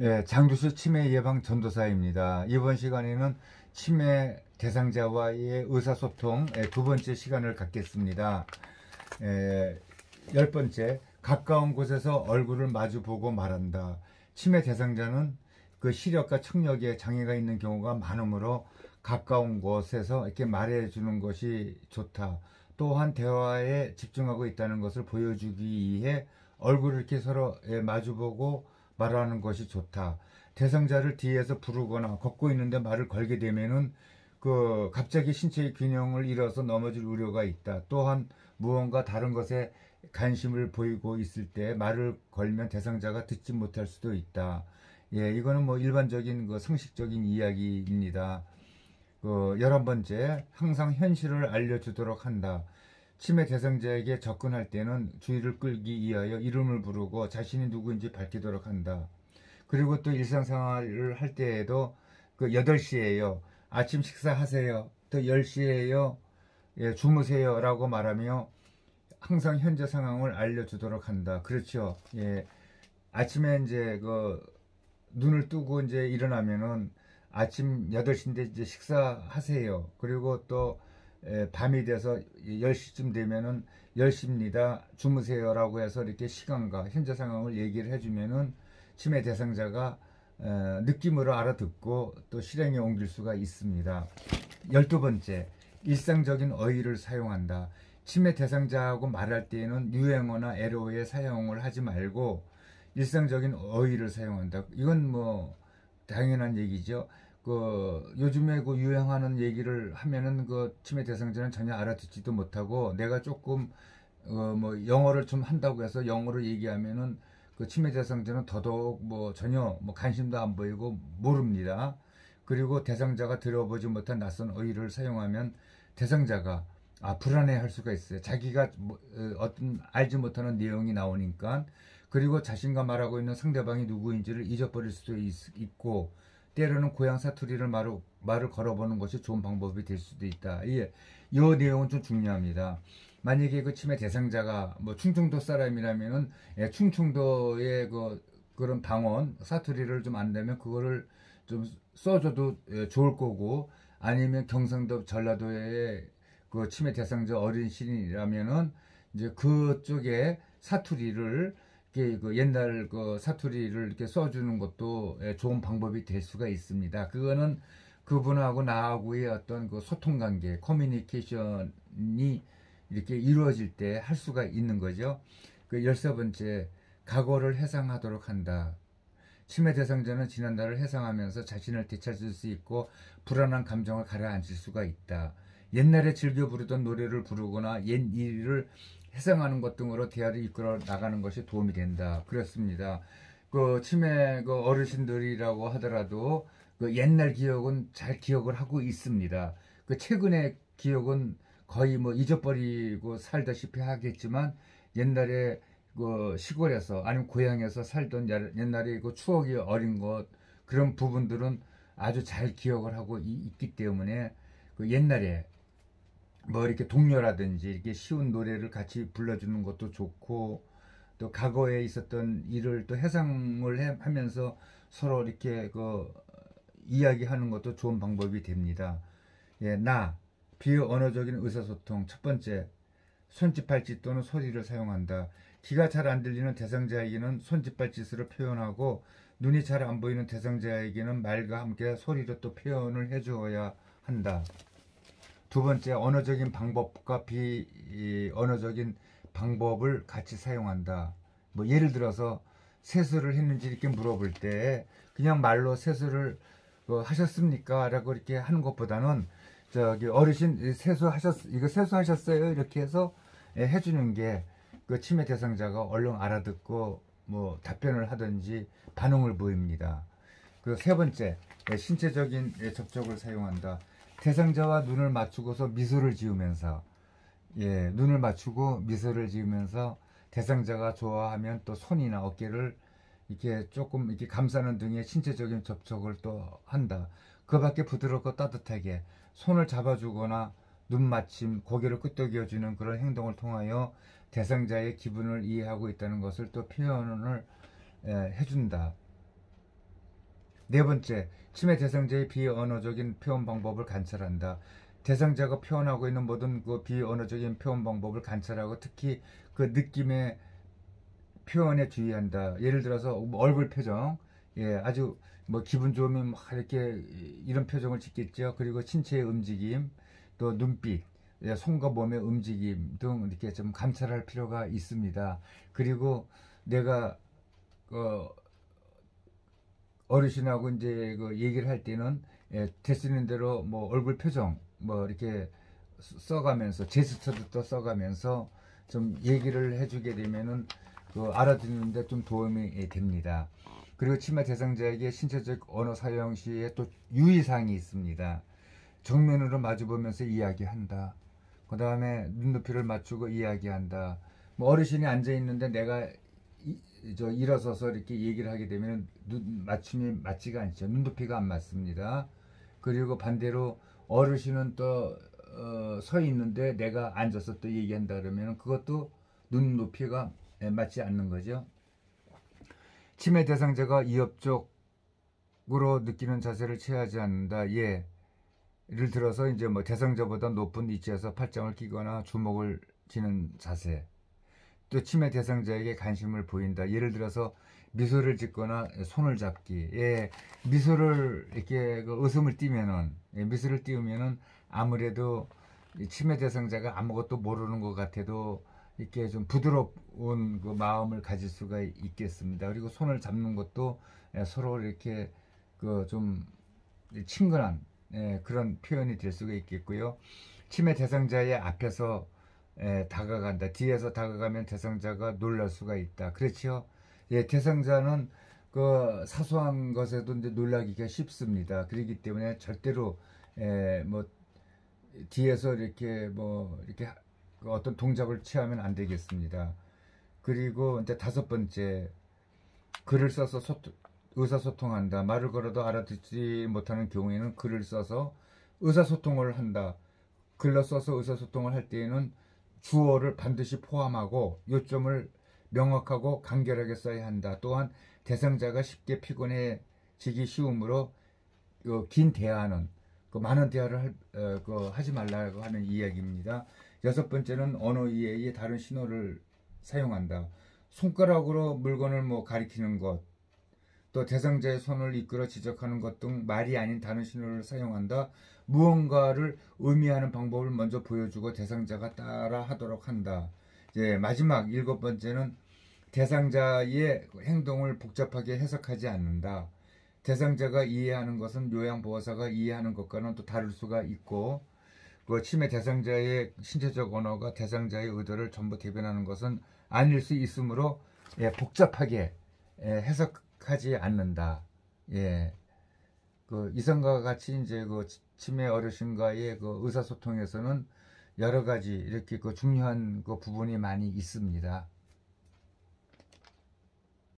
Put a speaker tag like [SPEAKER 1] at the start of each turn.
[SPEAKER 1] 예, 장두시 치매 예방 전도사입니다. 이번 시간에는 치매 대상자와의 의사소통 예, 두 번째 시간을 갖겠습니다. 예, 열 번째, 가까운 곳에서 얼굴을 마주보고 말한다. 치매 대상자는 그 시력과 청력에 장애가 있는 경우가 많으므로 가까운 곳에서 이렇게 말해주는 것이 좋다. 또한 대화에 집중하고 있다는 것을 보여주기 위해 얼굴을 이렇게 서로 예, 마주보고 말하는 것이 좋다. 대상자를 뒤에서 부르거나 걷고 있는데 말을 걸게 되면은 그 갑자기 신체의 균형을 잃어서 넘어질 우려가 있다. 또한 무언가 다른 것에 관심을 보이고 있을 때 말을 걸면 대상자가 듣지 못할 수도 있다. 예, 이거는 뭐 일반적인 그 상식적인 이야기입니다. 그 열한 번째, 항상 현실을 알려주도록 한다. 치매 대상자에게 접근할 때는 주의를 끌기 위하여 이름을 부르고 자신이 누구인지 밝히도록 한다. 그리고 또 일상생활을 할 때에도 그 8시에요. 아침 식사하세요. 또 10시에요. 예, 주무세요. 라고 말하며 항상 현재 상황을 알려주도록 한다. 그렇죠. 예. 아침에 이제 그 눈을 뜨고 이제 일어나면은 아침 8시인데 이제 식사하세요. 그리고 또 밤이 돼서 10시쯤 되면은 10시입니다. 주무세요라고 해서 이렇게 시간과 현재 상황을 얘기를 해주면은 치매 대상자가 느낌으로 알아듣고 또 실행에 옮길 수가 있습니다. 12번째, 일상적인 어휘를 사용한다. 치매 대상자하고 말할 때에는 유행어나 에로의 사용을 하지 말고 일상적인 어휘를 사용한다. 이건 뭐 당연한 얘기죠. 그 요즘에 그 유행하는 얘기를 하면은 그 치매 대상자는 전혀 알아듣지도 못하고 내가 조금 어 뭐 영어를 좀 한다고 해서 영어로 얘기하면은 그 치매 대상자는 더더욱 뭐 전혀 뭐 관심도 안 보이고 모릅니다. 그리고 대상자가 들어보지 못한 낯선 어휘를 사용하면 대상자가 아 불안해 할 수가 있어요. 자기가 뭐, 어, 어떤 알지 못하는 내용이 나오니까 그리고 자신과 말하고 있는 상대방이 누구인지를 잊어버릴 수도 있, 있고 때로는 고향 사투리를 말을, 말을 걸어보는 것이 좋은 방법이 될 수도 있다. 예, 이 내용은 좀 중요합니다. 만약에 그 치매 대상자가 뭐 충청도 사람이라면은 예, 충청도의 그 그런 방언 사투리를 좀 안되면 그거를 좀 써줘도 예, 좋을 거고 아니면 경상도 전라도의 그 치매 대상자 어린 신이라면은 이제 그쪽에 사투리를 그 옛날 그 사투리를 이렇게 써주는 것도 예, 좋은 방법이 될 수가 있습니다. 그거는 그분하고 나하고의 어떤 그 소통 관계, 커뮤니케이션이 이렇게 이루어질 때 할 수가 있는 거죠. 그 열세 번째, 각오를 해상하도록 한다. 치매 대상자는 지난날을 해상하면서 자신을 되찾을 수 있고 불안한 감정을 가라앉힐 수가 있다. 옛날에 즐겨 부르던 노래를 부르거나 옛 일을 해상하는 것 등으로 대화를 이끌어 나가는 것이 도움이 된다. 그렇습니다. 그 치매 그 어르신들이라고 하더라도 그 옛날 기억은 잘 기억을 하고 있습니다. 그 최근의 기억은 거의 뭐 잊어버리고 살다시피 하겠지만 옛날에 그 시골에서 아니면 고향에서 살던 옛날에 그 추억이 어린 것 그런 부분들은 아주 잘 기억을 하고 있기 때문에 그 옛날에 뭐 이렇게 동료라든지 이렇게 쉬운 노래를 같이 불러주는 것도 좋고 또 과거에 있었던 일을 또 해상을 해, 하면서 서로 이렇게 그 이야기하는 것도 좋은 방법이 됩니다. 예, 나 비언어적인 의사소통 첫 번째 손짓 발짓 또는 소리를 사용한다. 귀가 잘 안 들리는 대상자에게는 손짓 발짓으로 표현하고 눈이 잘 안 보이는 대상자에게는 말과 함께 소리로 또 표현을 해주어야 한다. 두 번째 언어적인 방법과 비언어적인 방법을 같이 사용한다. 뭐 예를 들어서 세수를 했는지 이렇게 물어볼 때 그냥 말로 세수를 어, 하셨습니까? 라고 이렇게 하는 것보다는 저기 어르신 세수하셨 이거 세수하셨어요? 이렇게 해서 예, 해주는 게 그 치매 대상자가 얼른 알아듣고 뭐 답변을 하든지 반응을 보입니다. 그 세 번째 예, 신체적인 예, 접촉을 사용한다. 대상자와 눈을 맞추고서 미소를 지으면서 예, 눈을 맞추고 미소를 지으면서 대상자가 좋아하면 또 손이나 어깨를 이렇게 조금 이렇게 감싸는 등의 신체적인 접촉을 또 한다. 그 밖에 부드럽고 따뜻하게 손을 잡아주거나 눈 맞춤, 고개를 끄덕여주는 그런 행동을 통하여 대상자의 기분을 이해하고 있다는 것을 또 표현을 예, 해준다. 네 번째, 치매 대상자의 비언어적인 표현 방법을 관찰한다. 대상자가 표현하고 있는 모든 그 비언어적인 표현 방법을 관찰하고 특히 그 느낌의 표현에 주의한다. 예를 들어서 뭐 얼굴 표정, 예, 아주 뭐 기분 좋으면 막 이렇게 이런 표정을 짓겠죠. 그리고 신체의 움직임, 또 눈빛, 예, 손과 몸의 움직임 등 이렇게 좀 관찰할 필요가 있습니다. 그리고 내가 어, 어르신하고 이제 그 얘기를 할 때는 예, 되시는 대로 뭐 얼굴 표정 뭐 이렇게 써가면서 제스처도 또 써가면서 좀 얘기를 해주게 되면은 그 알아듣는데 좀 도움이 됩니다. 그리고 치매 대상자에게 신체적 언어 사용 시에 또 유의사항이 있습니다. 정면으로 마주보면서 이야기한다. 그 다음에 눈높이를 맞추고 이야기한다. 뭐 어르신이 앉아 있는데 내가 이, 저 일어서서 이렇게 얘기를 하게 되면 눈 맞춤이 맞지가 않죠. 눈높이가 안 맞습니다. 그리고 반대로 어르신은 또서 어, 있는데 내가 앉아서 또 얘기한다 그러면 그것도 눈높이가 맞지 않는 거죠. 치매 대상자가 이업적으로 느끼는 자세를 취하지 않는다. 예. 예를 들어서 이제 뭐 대상자보다 높은 위치에서 팔짱을 끼거나 주먹을 쥐는 자세. 또 치매 대상자에게 관심을 보인다. 예를 들어서 미소를 짓거나 손을 잡기. 예, 미소를 이렇게 그 웃음을 띠면은 예, 미소를 띄우면은 아무래도 치매 대상자가 아무것도 모르는 것 같아도 이렇게 좀 부드러운 그 마음을 가질 수가 있겠습니다. 그리고 손을 잡는 것도 예, 서로 이렇게 그 좀 친근한 예, 그런 표현이 될 수가 있겠고요. 치매 대상자의 앞에서 예, 다가간다. 뒤에서 다가가면 대상자가 놀랄 수가 있다. 그렇죠? 예, 대상자는 그 사소한 것에도 이제 놀라기가 쉽습니다. 그렇기 때문에 절대로 예, 뭐 뒤에서 이렇게 뭐 이렇게 그 어떤 동작을 취하면 안 되겠습니다. 그리고 이제 다섯 번째 글을 써서 소통, 의사소통한다. 말을 걸어도 알아듣지 못하는 경우에는 글을 써서 의사소통을 한다. 글로 써서 의사소통을 할 때에는 주어를 반드시 포함하고 요점을 명확하고 간결하게 써야 한다. 또한 대상자가 쉽게 피곤해지기 쉬우므로 그긴 대화는 그 많은 대화를 할, 어, 그 하지 말라고 하는 이야기입니다. 여섯 번째는 언어 이외에 다른 신호를 사용한다. 손가락으로 물건을 뭐 가리키는 것, 또 대상자의 손을 이끌어 지적하는 것 등 말이 아닌 다른 신호를 사용한다. 무언가를 의미하는 방법을 먼저 보여주고 대상자가 따라 하도록 한다. 이제 마지막 일곱 번째는 대상자의 행동을 복잡하게 해석하지 않는다. 대상자가 이해하는 것은 요양보호사가 이해하는 것과는 또 다를 수가 있고 그 치매 대상자의 신체적 언어가 대상자의 의도를 전부 대변하는 것은 아닐 수 있으므로 예, 복잡하게 예, 해석 하지 않는다. 예. 그 이성과 같이 이제 그 치매 어르신과의 그 의사소통에서는 여러 가지 이렇게 그 중요한 그 부분이 많이 있습니다.